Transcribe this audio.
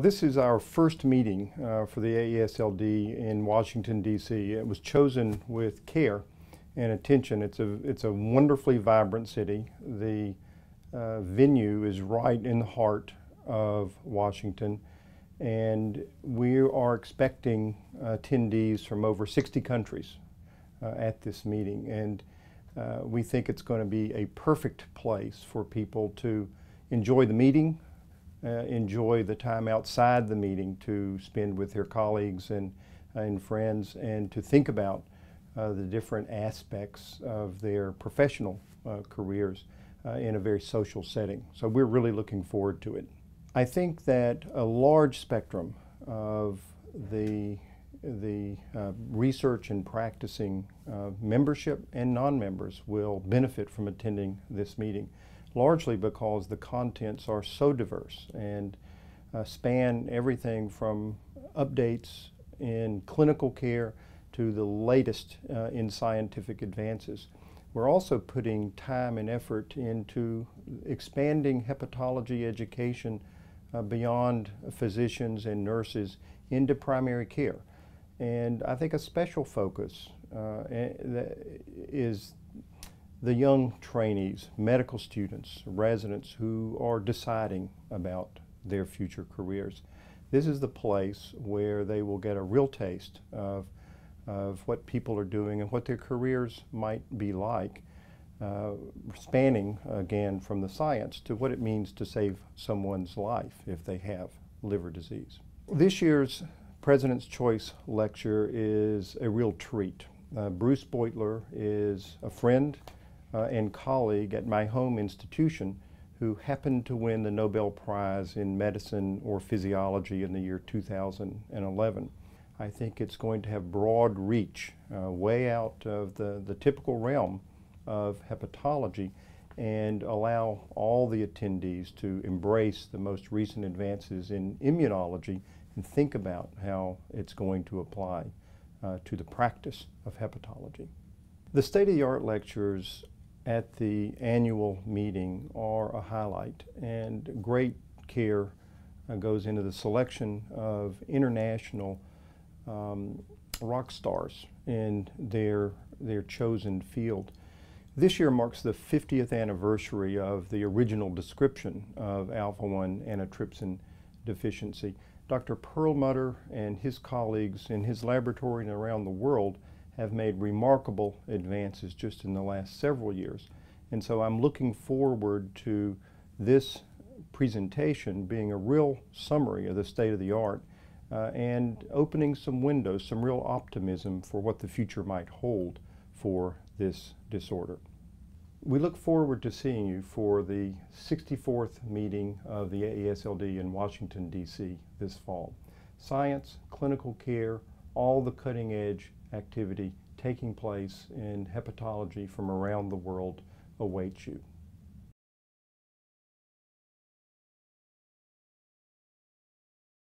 This is our first meeting uh, for the AASLD in Washington, D.C. It was chosen with care and attention. It's a, it's a wonderfully vibrant city. The uh, venue is right in the heart of Washington, and we are expecting attendees from over 60 countries uh, at this meeting. And uh, we think it's going to be a perfect place for people to enjoy the meeting, enjoy the time outside the meeting to spend with their colleagues and, and friends, and to think about uh, the different aspects of their professional uh, careers uh, in a very social setting. So we're really looking forward to it. I think that a large spectrum of the the uh, research and practicing uh, membership and non-members will benefit from attending this meeting, largely because the contents are so diverse and uh, span everything from updates in clinical care to the latest uh, in scientific advances. We're also putting time and effort into expanding hepatology education uh, beyond physicians and nurses into primary care. And I think a special focus uh, is the young trainees, medical students, residents who are deciding about their future careers. This is the place where they will get a real taste of, of what people are doing and what their careers might be like, uh, spanning again from the science to what it means to save someone's life if they have liver disease. This year's President's Choice lecture is a real treat. Uh, Bruce Beutler is a friend and colleague at my home institution who happened to win the Nobel Prize in Medicine or Physiology in the year 2011. I think it's going to have broad reach, uh, way out of the, the typical realm of hepatology and allow all the attendees to embrace the most recent advances in immunology and think about how it's going to apply uh, to the practice of hepatology. The state-of-the-art lectures at the annual meeting are a highlight and great care uh, goes into the selection of international um, rock stars in their, their chosen field. This year marks the 50th anniversary of the original description of alpha-1 antitrypsin deficiency. Dr. Perlmutter and his colleagues in his laboratory and around the world have made remarkable advances just in the last several years. And so I'm looking forward to this presentation being a real summary of the state of the art uh, and opening some windows, some real optimism for what the future might hold for this disorder. We look forward to seeing you for the 64th meeting of the AASLD in Washington, D.C. this fall. Science, clinical care, all the cutting edge activity taking place in hepatology from around the world awaits you.